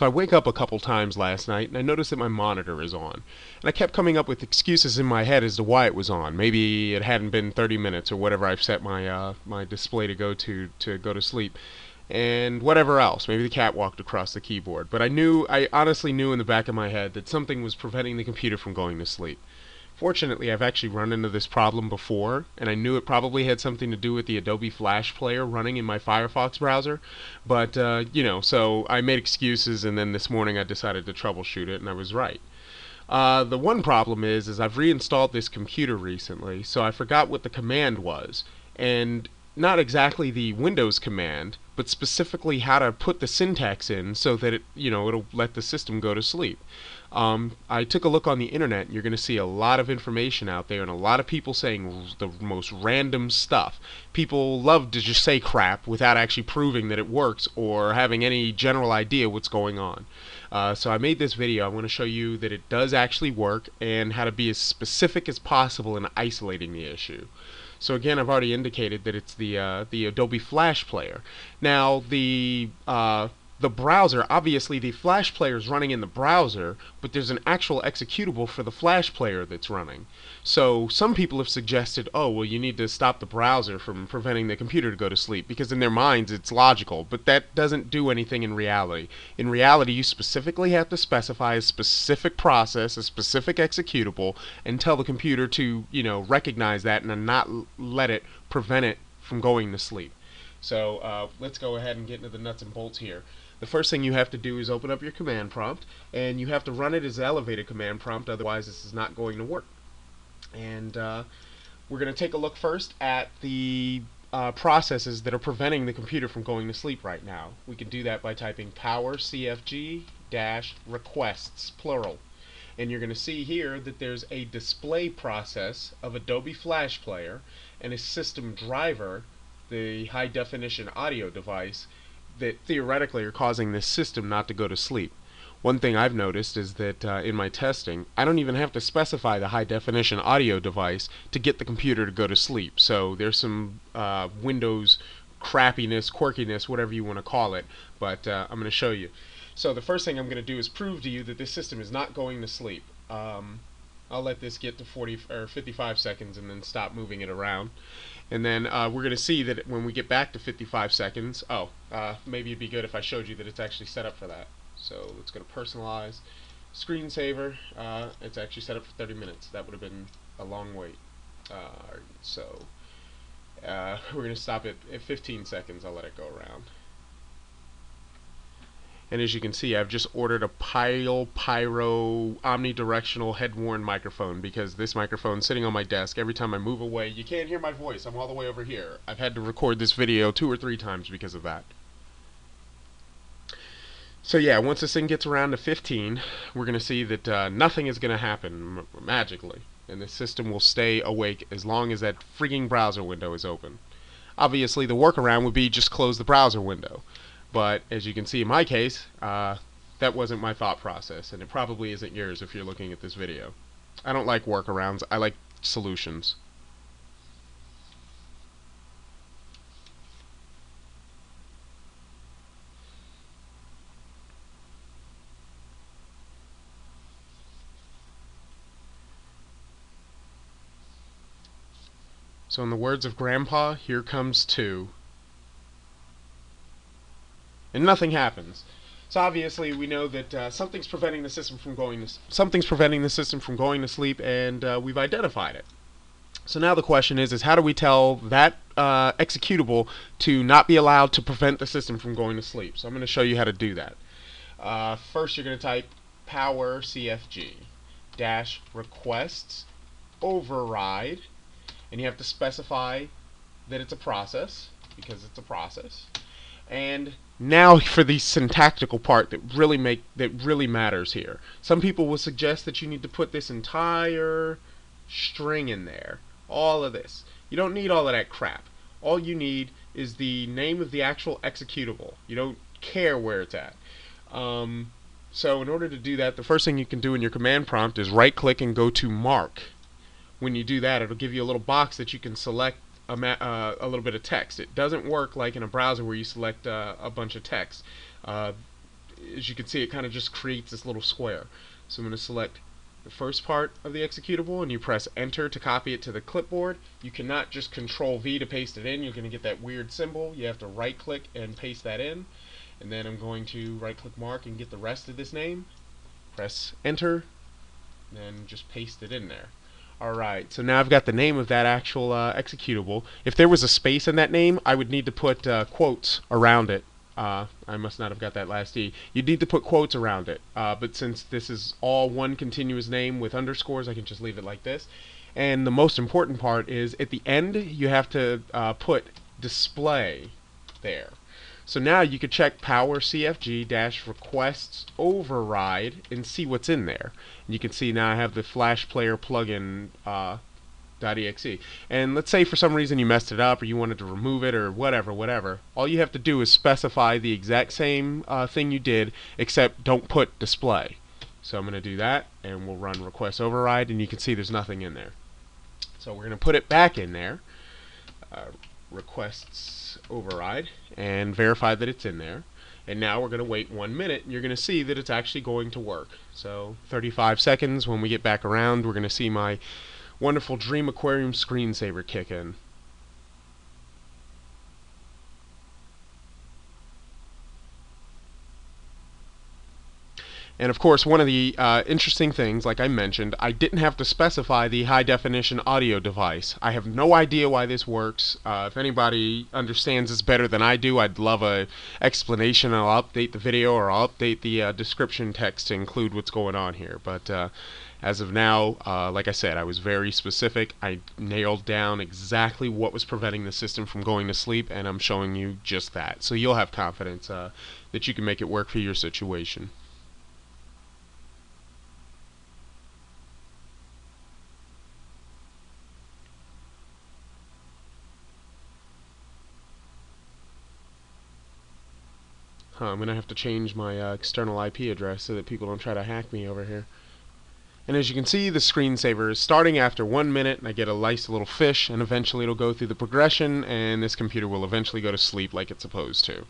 So I wake up a couple times last night and I notice that my monitor is on. And I kept coming up with excuses in my head as to why it was on. Maybe it hadn't been 30 minutes or whatever I've set my uh, my display to go to to go to sleep. And whatever else. Maybe the cat walked across the keyboard. But I knew I honestly knew in the back of my head that something was preventing the computer from going to sleep. Fortunately, I've actually run into this problem before, and I knew it probably had something to do with the Adobe Flash Player running in my Firefox browser. But, uh, you know, so I made excuses, and then this morning I decided to troubleshoot it, and I was right. Uh, the one problem is, is I've reinstalled this computer recently, so I forgot what the command was. And not exactly the Windows command, but specifically how to put the syntax in so that it, you know, it'll let the system go to sleep. Um, I took a look on the internet, and you're going to see a lot of information out there, and a lot of people saying the most random stuff. People love to just say crap without actually proving that it works or having any general idea what's going on. Uh, so I made this video. I want to show you that it does actually work and how to be as specific as possible in isolating the issue. So again, I've already indicated that it's the uh, the Adobe Flash Player. Now the uh, the browser, obviously the Flash player is running in the browser, but there's an actual executable for the Flash player that's running. So some people have suggested, oh, well, you need to stop the browser from preventing the computer to go to sleep, because in their minds it's logical, but that doesn't do anything in reality. In reality, you specifically have to specify a specific process, a specific executable, and tell the computer to, you know, recognize that and not let it prevent it from going to sleep. So uh, let's go ahead and get into the nuts and bolts here the first thing you have to do is open up your command prompt and you have to run it as elevated command prompt otherwise this is not going to work. And uh, we're going to take a look first at the uh, processes that are preventing the computer from going to sleep right now. We can do that by typing power cfg dash requests plural. And you're going to see here that there's a display process of Adobe Flash Player and a system driver the high definition audio device that theoretically are causing this system not to go to sleep. One thing I've noticed is that uh, in my testing, I don't even have to specify the high definition audio device to get the computer to go to sleep. So there's some uh, Windows crappiness, quirkiness, whatever you want to call it, but uh, I'm going to show you. So the first thing I'm going to do is prove to you that this system is not going to sleep. Um, I'll let this get to 40 or 55 seconds and then stop moving it around. And then uh, we're going to see that when we get back to 55 seconds, oh, uh, maybe it'd be good if I showed you that it's actually set up for that. So let's go to personalize. Screensaver, uh, it's actually set up for 30 minutes. That would have been a long wait. Uh, so uh, we're going to stop it at 15 seconds. I'll let it go around. And as you can see, I've just ordered a Pyle Pro omnidirectional head-worn microphone because this microphone sitting on my desk, every time I move away, you can't hear my voice. I'm all the way over here. I've had to record this video two or three times because of that. So yeah, once this thing gets around to 15, we're going to see that uh, nothing is going to happen magically. And the system will stay awake as long as that frigging browser window is open. Obviously, the workaround would be just close the browser window. But as you can see in my case, uh, that wasn't my thought process, and it probably isn't yours if you're looking at this video. I don't like workarounds, I like solutions. So in the words of Grandpa, here comes two and nothing happens. So obviously we know that uh, something's preventing the system from going to something's preventing the system from going to sleep, and uh, we've identified it. So now the question is, is how do we tell that uh, executable to not be allowed to prevent the system from going to sleep? So I'm going to show you how to do that. Uh, first, you're going to type power cfg dash requests override, and you have to specify that it's a process because it's a process, and now for the syntactical part that really make that really matters here. Some people will suggest that you need to put this entire string in there. All of this. You don't need all of that crap. All you need is the name of the actual executable. You don't care where it's at. Um, so in order to do that, the first thing you can do in your command prompt is right click and go to mark. When you do that, it'll give you a little box that you can select a, uh, a little bit of text. It doesn't work like in a browser where you select uh, a bunch of text. Uh, as you can see, it kind of just creates this little square. So I'm going to select the first part of the executable and you press enter to copy it to the clipboard. You cannot just control V to paste it in. You're going to get that weird symbol. You have to right click and paste that in. And then I'm going to right click mark and get the rest of this name. Press enter. And just paste it in there. Alright, so now I've got the name of that actual uh, executable. If there was a space in that name, I would need to put uh, quotes around it. Uh, I must not have got that last E. You'd need to put quotes around it. Uh, but since this is all one continuous name with underscores, I can just leave it like this. And the most important part is at the end, you have to uh, put display there. So now you could check power CFG requests override and see what's in there. And you can see now I have the Flash Player plugin uh, .exe. And let's say for some reason you messed it up or you wanted to remove it or whatever, whatever. All you have to do is specify the exact same uh, thing you did, except don't put display. So I'm going to do that, and we'll run request override, and you can see there's nothing in there. So we're going to put it back in there. Uh, requests override and verify that it's in there. And now we're going to wait one minute and you're going to see that it's actually going to work. So 35 seconds, when we get back around, we're going to see my wonderful Dream Aquarium screensaver kick in. And of course, one of the uh, interesting things, like I mentioned, I didn't have to specify the high definition audio device. I have no idea why this works. Uh, if anybody understands this better than I do, I'd love a explanation. I'll update the video or I'll update the uh, description text to include what's going on here. But uh, as of now, uh, like I said, I was very specific. I nailed down exactly what was preventing the system from going to sleep, and I'm showing you just that. So you'll have confidence uh, that you can make it work for your situation. Huh, I'm going to have to change my uh, external IP address so that people don't try to hack me over here. And as you can see, the screensaver is starting after one minute, and I get a nice little fish, and eventually it'll go through the progression, and this computer will eventually go to sleep like it's supposed to.